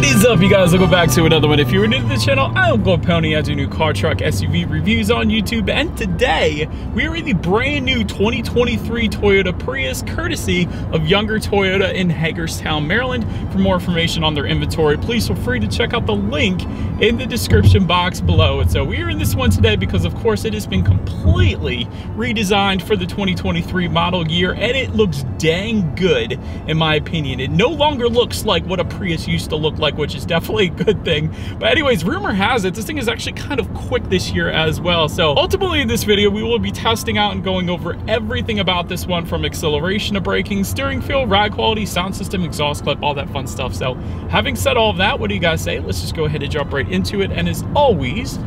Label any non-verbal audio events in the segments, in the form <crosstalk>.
What is up, you guys? Welcome back to another one. If you're new to the channel, I'm Gold Pony. I do new car, truck, SUV reviews on YouTube. And today, we are in the brand new 2023 Toyota Prius, courtesy of Younger Toyota in Hagerstown, Maryland. For more information on their inventory, please feel free to check out the link in the description box below. And so we are in this one today because, of course, it has been completely redesigned for the 2023 model year, and it looks dang good, in my opinion. It no longer looks like what a Prius used to look like, which is definitely a good thing. But anyways, rumor has it, this thing is actually kind of quick this year as well. So ultimately in this video, we will be testing out and going over everything about this one from acceleration to braking, steering feel, ride quality, sound system, exhaust clip, all that fun stuff. So having said all of that, what do you guys say? Let's just go ahead and jump right into it. And as always,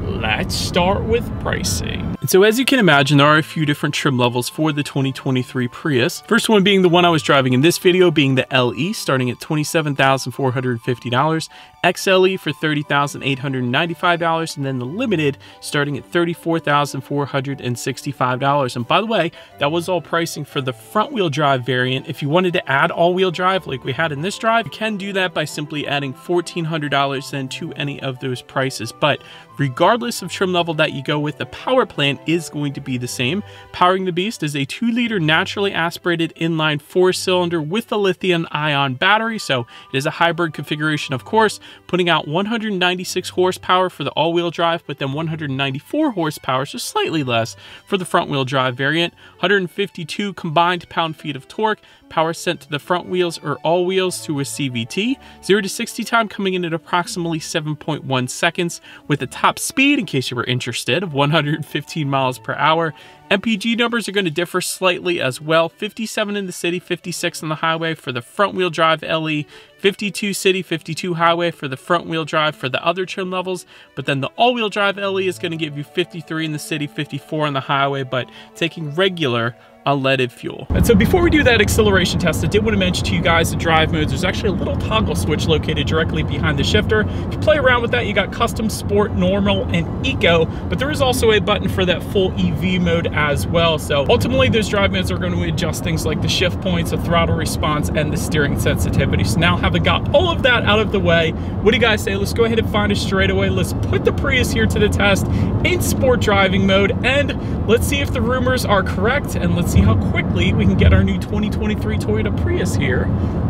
let's start with pricing. And so as you can imagine, there are a few different trim levels for the 2023 Prius. First one being the one I was driving in this video being the LE starting at $27,450, XLE for $30,895, and then the Limited starting at $34,465. And by the way, that was all pricing for the front wheel drive variant. If you wanted to add all wheel drive like we had in this drive, you can do that by simply adding $1,400 then to any of those prices. But regardless of trim level that you go with, the power plant is going to be the same. Powering the Beast is a 2 liter naturally aspirated inline 4 cylinder with a lithium ion battery, so it is a hybrid configuration, of course, putting out 196 horsepower for the all wheel drive, but then 194 horsepower, so slightly less, for the front wheel drive variant. 152 combined pound feet of torque, power sent to the front wheels or all wheels through a CVT, 0 to 60 time coming in at approximately 7.1 seconds, with a top speed, in case you were interested, of 115 miles per hour. MPG numbers are going to differ slightly as well 57 in the city, 56 on the highway for the front wheel drive LE, 52 city, 52 highway for the front wheel drive for the other trim levels. But then the all wheel drive LE is going to give you 53 in the city, 54 on the highway, but taking regular unleaded fuel. And so before we do that acceleration test, I did want to mention to you guys the drive modes. There's actually a little toggle switch located directly behind the shifter. If you play around with that, you got custom, sport, normal, and eco, but there is also a button for that full EV mode as well. So ultimately, those drive modes are going to adjust things like the shift points, the throttle response, and the steering sensitivity. So now having got all of that out of the way, what do you guys say? Let's go ahead and find a straightaway. Let's put the Prius here to the test in sport driving mode, and let's see if the rumors are correct, and let's see how quickly we can get our new 2023 Toyota Prius here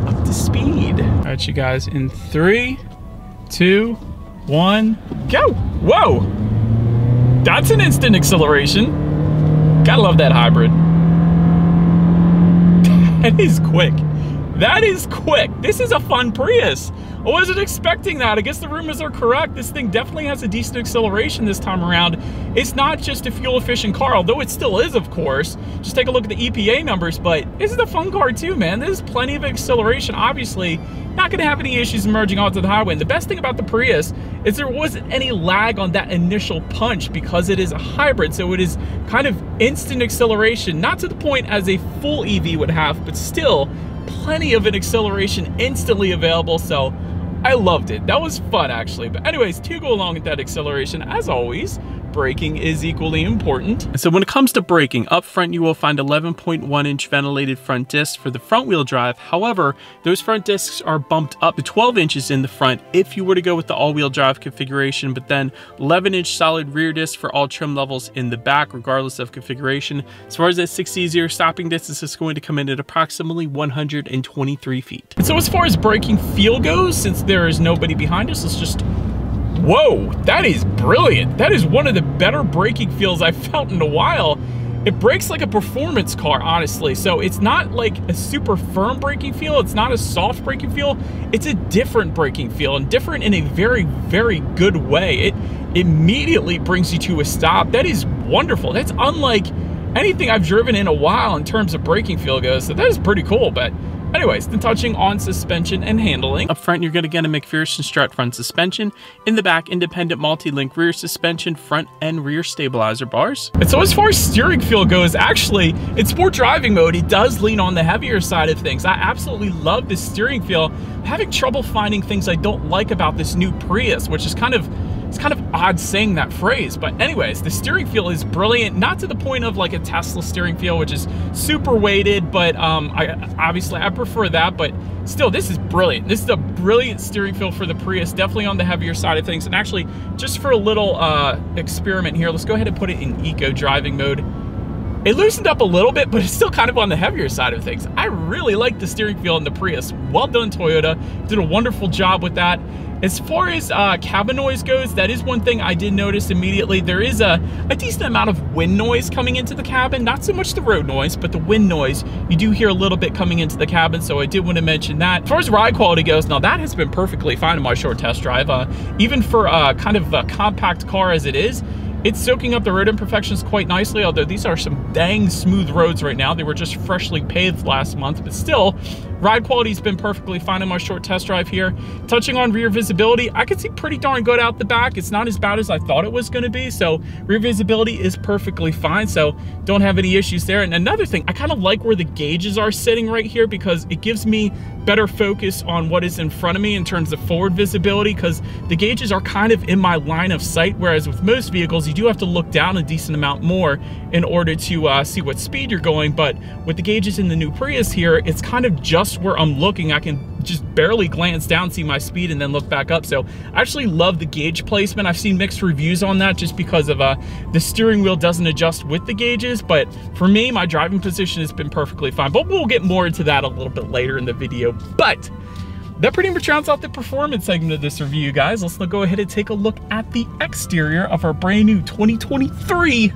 up to speed. All right, you guys, in three, two, one, go. Whoa, that's an instant acceleration. Gotta love that hybrid. <laughs> that is quick. That is quick. This is a fun Prius. I wasn't expecting that. I guess the rumors are correct. This thing definitely has a decent acceleration this time around. It's not just a fuel efficient car, although it still is, of course. Just take a look at the EPA numbers, but this is a fun car too, man. There's plenty of acceleration. Obviously, not gonna have any issues emerging onto the highway. And the best thing about the Prius is there wasn't any lag on that initial punch because it is a hybrid. So it is kind of instant acceleration, not to the point as a full EV would have, but still plenty of an acceleration instantly available. So I loved it. That was fun actually. But anyways, to go along with that acceleration, as always, braking is equally important. so when it comes to braking, up front you will find 11.1 inch ventilated front discs for the front wheel drive. However, those front discs are bumped up to 12 inches in the front if you were to go with the all-wheel drive configuration, but then 11 inch solid rear discs for all trim levels in the back, regardless of configuration. As far as that 60 0 stopping distance is going to come in at approximately 123 feet. And so as far as braking feel goes, since there is nobody behind us, let's just Whoa, that is brilliant. That is one of the better braking feels I've <laughs> felt in a while. It brakes like a performance car, honestly. So it's not like a super firm braking feel. It's not a soft braking feel. It's a different braking feel and different in a very, very good way. It immediately brings you to a stop. That is wonderful. That's unlike anything I've driven in a while in terms of braking feel goes. So that is pretty cool, but Anyways, then touching on suspension and handling. Up front, you're going to get a MacPherson strut front suspension. In the back, independent multi-link rear suspension, front and rear stabilizer bars. And so as far as steering feel goes, actually, in sport driving mode, it does lean on the heavier side of things. I absolutely love this steering feel. I'm having trouble finding things I don't like about this new Prius, which is kind of it's kind of odd saying that phrase. But anyways, the steering feel is brilliant, not to the point of like a Tesla steering feel, which is super weighted, but um, I obviously I prefer that, but still, this is brilliant. This is a brilliant steering feel for the Prius, definitely on the heavier side of things. And actually, just for a little uh, experiment here, let's go ahead and put it in eco driving mode. It loosened up a little bit, but it's still kind of on the heavier side of things. I really like the steering feel in the Prius. Well done, Toyota. Did a wonderful job with that. As far as uh, cabin noise goes, that is one thing I did notice immediately. There is a, a decent amount of wind noise coming into the cabin. Not so much the road noise, but the wind noise. You do hear a little bit coming into the cabin, so I did want to mention that. As far as ride quality goes, now that has been perfectly fine in my short test drive. Uh, even for uh, kind of a compact car as it is, it's soaking up the road imperfections quite nicely, although these are some dang smooth roads right now. They were just freshly paved last month, but still, ride quality's been perfectly fine in my short test drive here. Touching on rear visibility, I can see pretty darn good out the back. It's not as bad as I thought it was gonna be, so rear visibility is perfectly fine, so don't have any issues there. And another thing, I kind of like where the gauges are sitting right here because it gives me better focus on what is in front of me in terms of forward visibility because the gauges are kind of in my line of sight, whereas with most vehicles, you do have to look down a decent amount more in order to uh, see what speed you're going. But with the gauges in the new Prius here, it's kind of just where I'm looking. I can just barely glance down, see my speed, and then look back up. So I actually love the gauge placement. I've seen mixed reviews on that just because of uh, the steering wheel doesn't adjust with the gauges. But for me, my driving position has been perfectly fine. But we'll get more into that a little bit later in the video. But that pretty much rounds out the performance segment of this review, guys. Let's go ahead and take a look at the exterior of our brand new 2023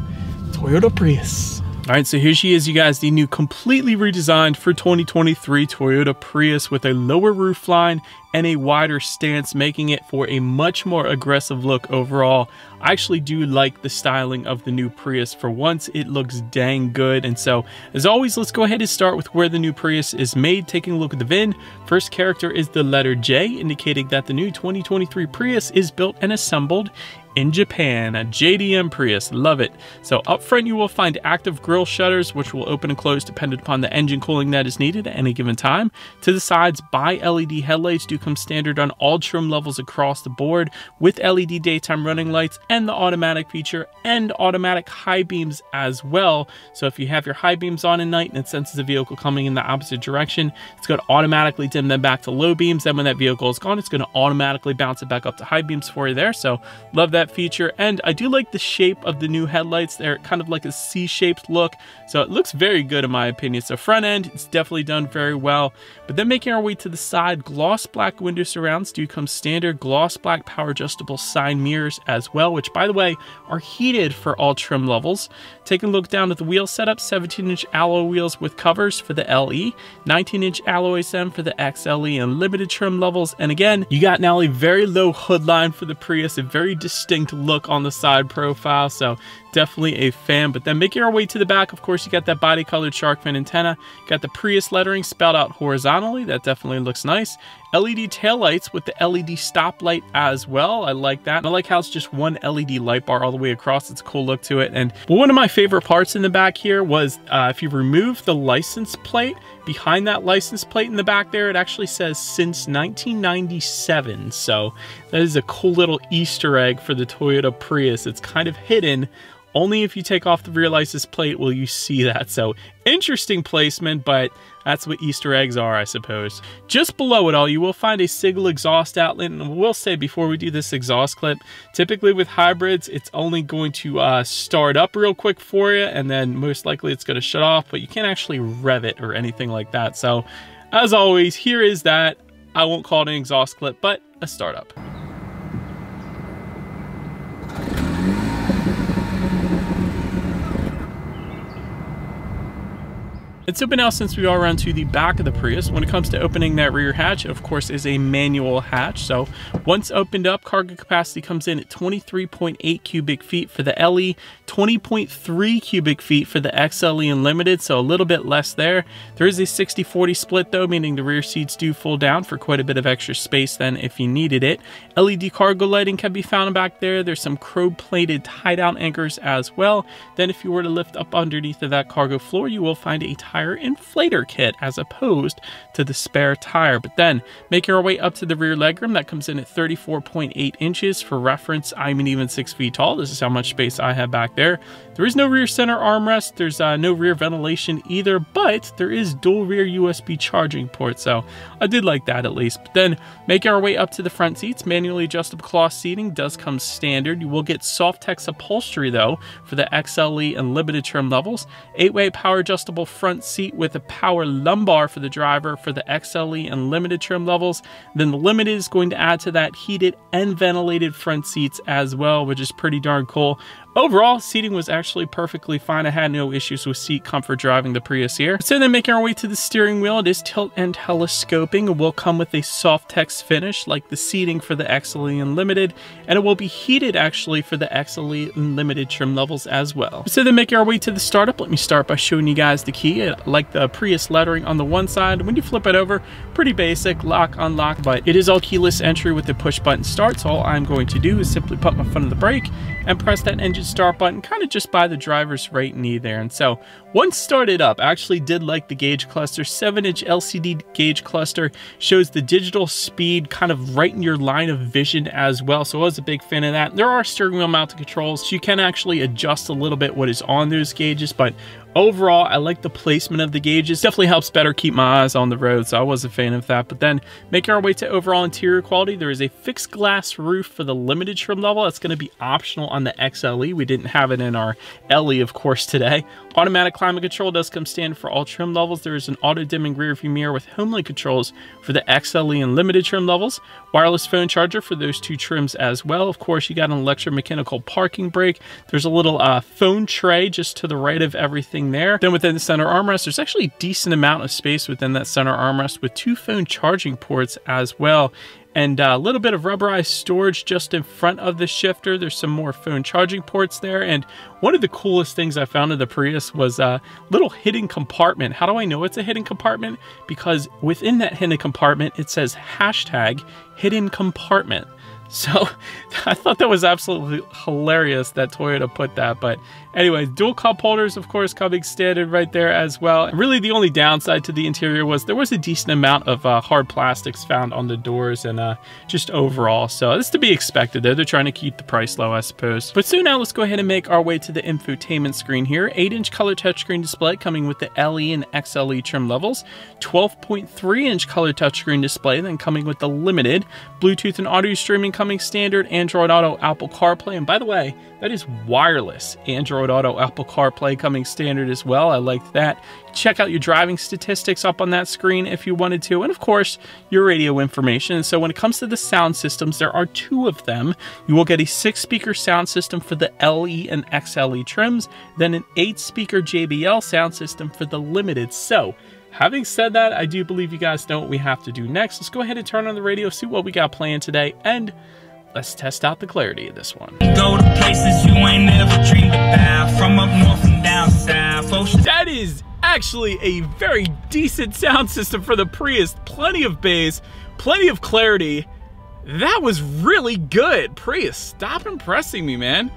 Toyota Prius. All right, so here she is, you guys, the new completely redesigned for 2023 Toyota Prius with a lower roofline and a wider stance, making it for a much more aggressive look overall. I actually do like the styling of the new Prius. For once, it looks dang good. And so, as always, let's go ahead and start with where the new Prius is made. Taking a look at the VIN, first character is the letter J, indicating that the new 2023 Prius is built and assembled in Japan, a JDM Prius, love it. So up front you will find active grille shutters which will open and close depending upon the engine cooling that is needed at any given time. To the sides, bi-LED headlights do come standard on all trim levels across the board with LED daytime running lights and the automatic feature and automatic high beams as well. So if you have your high beams on at night and it senses a vehicle coming in the opposite direction, it's going to automatically dim them back to low beams. Then when that vehicle is gone, it's going to automatically bounce it back up to high beams for you there. So love that feature. And I do like the shape of the new headlights. They're kind of like a C-shaped look. So it looks very good in my opinion. So front end, it's definitely done very well. But then making our way to the side, gloss black window surrounds do come standard gloss black power adjustable side mirrors as well, which by the way, are heated for all trim levels. Taking a look down at the wheel setup, 17 inch alloy wheels with covers for the LE, 19 inch alloy SM for the XLE and limited trim levels. And again, you got now a very low hood line for the Prius, a very distinct look on the side profile. So definitely a fan. But then making our way to the back, of course, you got that body colored shark fin antenna. Got the Prius lettering spelled out horizontally. That definitely looks nice. LED taillights with the LED stoplight as well. I like that. I like how it's just one LED light bar all the way across. It's a cool look to it. And one of my favorite parts in the back here was uh, if you remove the license plate, behind that license plate in the back there, it actually says since 1997. So that is a cool little Easter egg for the Toyota Prius. It's kind of hidden only if you take off the rear license plate will you see that. So interesting placement, but that's what Easter eggs are, I suppose. Just below it all, you will find a single exhaust outlet. And we'll say before we do this exhaust clip, typically with hybrids, it's only going to uh, start up real quick for you, and then most likely it's going to shut off, but you can't actually rev it or anything like that. So as always, here is that. I won't call it an exhaust clip, but a startup. It's open now since we are around to the back of the Prius. When it comes to opening that rear hatch, of course, is a manual hatch. So once opened up, cargo capacity comes in at 23.8 cubic feet for the LE, 20.3 cubic feet for the XLE and Limited, so a little bit less there. There is a 60-40 split though, meaning the rear seats do fold down for quite a bit of extra space then if you needed it. LED cargo lighting can be found back there. There's some chrome-plated tie-down anchors as well. Then if you were to lift up underneath of that cargo floor, you will find a tie tire inflator kit as opposed to the spare tire. But then making our way up to the rear legroom, that comes in at 34.8 inches. For reference, I'm an even six feet tall. This is how much space I have back there. There is no rear center armrest. There's uh, no rear ventilation either, but there is dual rear USB charging port. So I did like that at least. But then making our way up to the front seats, manually adjustable cloth seating does come standard. You will get Softex upholstery though for the XLE and limited trim levels. Eight-way power adjustable front seat with a power lumbar for the driver for the XLE and limited trim levels. Then the limited is going to add to that heated and ventilated front seats as well, which is pretty darn cool. Overall, seating was actually perfectly fine. I had no issues with seat comfort driving the Prius here. So then making our way to the steering wheel, it is tilt and telescoping. It will come with a Softex finish like the seating for the XLE and Limited, and it will be heated actually for the XLE and Limited trim levels as well. So then making our way to the startup, let me start by showing you guys the key. I like the Prius lettering on the one side. When you flip it over, pretty basic, lock, unlock, but it is all keyless entry with the push button start. So all I'm going to do is simply put my foot on the brake and press that engine start button kind of just by the driver's right knee there. And so once started up, I actually did like the gauge cluster. 7-inch LCD gauge cluster shows the digital speed kind of right in your line of vision as well. So I was a big fan of that. There are steering wheel mounted controls. So you can actually adjust a little bit what is on those gauges, but Overall, I like the placement of the gauges. Definitely helps better keep my eyes on the road, so I was a fan of that. But then making our way to overall interior quality, there is a fixed glass roof for the limited trim level. That's going to be optional on the XLE. We didn't have it in our LE, of course, today. Automatic climate control does come standard for all trim levels. There is an auto-dimming rear view mirror with HomeLink controls for the XLE and limited trim levels. Wireless phone charger for those two trims as well. Of course, you got an electromechanical parking brake. There's a little uh, phone tray just to the right of everything there. Then within the center armrest, there's actually a decent amount of space within that center armrest with two phone charging ports as well and a little bit of rubberized storage just in front of the shifter. There's some more phone charging ports there. And one of the coolest things I found in the Prius was a little hidden compartment. How do I know it's a hidden compartment? Because within that hidden compartment, it says hashtag hidden compartment. <laughs> So <laughs> I thought that was absolutely hilarious that Toyota put that. But anyway, dual cup holders, of course, coming standard right there as well. And really, the only downside to the interior was there was a decent amount of uh, hard plastics found on the doors and uh, just overall. So this to be expected there. They're trying to keep the price low, I suppose. But so now let's go ahead and make our way to the infotainment screen here. 8-inch color touchscreen display coming with the LE and XLE trim levels. 12.3-inch color touchscreen display then coming with the limited. Bluetooth and audio streaming coming standard, Android Auto, Apple CarPlay. And by the way, that is wireless Android Auto, Apple CarPlay coming standard as well. I liked that. Check out your driving statistics up on that screen if you wanted to. And of course, your radio information. And so when it comes to the sound systems, there are two of them. You will get a six speaker sound system for the LE and XLE trims, then an eight speaker JBL sound system for the limited. So Having said that, I do believe you guys know what we have to do next. Let's go ahead and turn on the radio, see what we got planned today, and let's test out the clarity of this one. Go to places you ain't never dreamed about, from up north and down south. That is actually a very decent sound system for the Prius. Plenty of bass, plenty of clarity. That was really good. Prius, stop impressing me, man.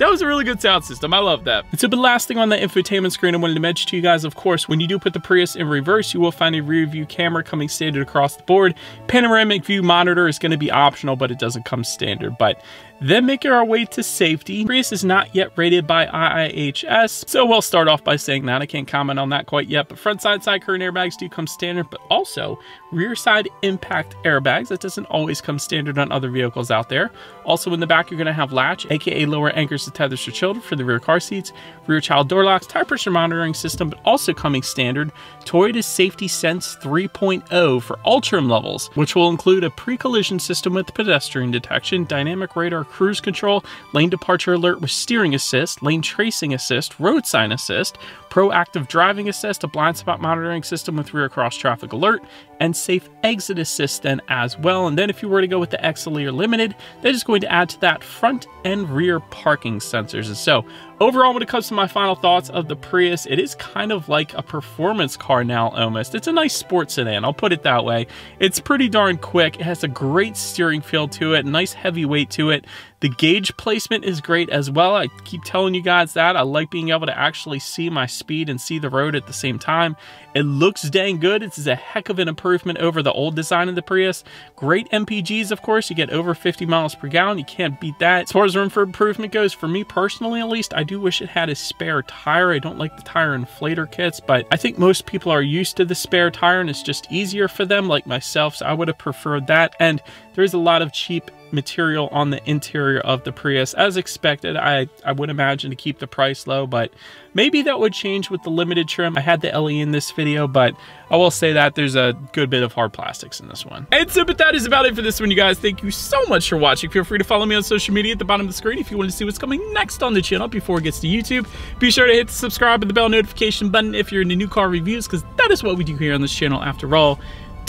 That was a really good sound system. I love that. And so the last thing on the infotainment screen I wanted to mention to you guys, of course, when you do put the Prius in reverse, you will find a rear view camera coming standard across the board. Panoramic view monitor is going to be optional, but it doesn't come standard. But then making our way to safety. Prius is not yet rated by IIHS, so we'll start off by saying that. I can't comment on that quite yet, but front side side curtain airbags do come standard, but also rear side impact airbags. That doesn't always come standard on other vehicles out there. Also in the back, you're going to have latch, aka lower anchors to tethers for children for the rear car seats, rear child door locks, tire pressure monitoring system, but also coming standard, Toyota Safety Sense 3.0 for all trim levels, which will include a pre-collision system with pedestrian detection, dynamic radar cruise control, lane departure alert with steering assist, lane tracing assist, road sign assist, proactive driving assist, a blind spot monitoring system with rear cross traffic alert, and safe exit assist then as well. And then if you were to go with the XLE Limited, that is going to add to that front and rear parking sensors. And so overall, when it comes to my final thoughts of the Prius, it is kind of like a performance car now almost. It's a nice sports sedan, I'll put it that way. It's pretty darn quick. It has a great steering feel to it, nice heavy weight to it. The gauge placement is great as well. I keep telling you guys that. I like being able to actually see my speed and see the road at the same time. It looks dang good. This is a heck of an improvement over the old design of the Prius. Great MPGs, of course. You get over 50 miles per gallon. You can't beat that. As far as room for improvement goes, for me personally at least, I do wish it had a spare tire. I don't like the tire inflator kits, but I think most people are used to the spare tire and it's just easier for them like myself. So I would have preferred that. And there's a lot of cheap material on the interior of the Prius. As expected, I, I would imagine to keep the price low, but maybe that would change with the limited trim. I had the LE in this video, but I will say that there's a good bit of hard plastics in this one. And so, but that is about it for this one, you guys. Thank you so much for watching. Feel free to follow me on social media at the bottom of the screen if you want to see what's coming next on the channel before it gets to YouTube. Be sure to hit the subscribe and the bell notification button if you're into new car reviews, because that is what we do here on this channel after all.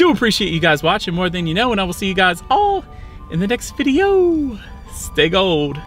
Do appreciate you guys watching more than you know, and I will see you guys all in the next video. Stay gold.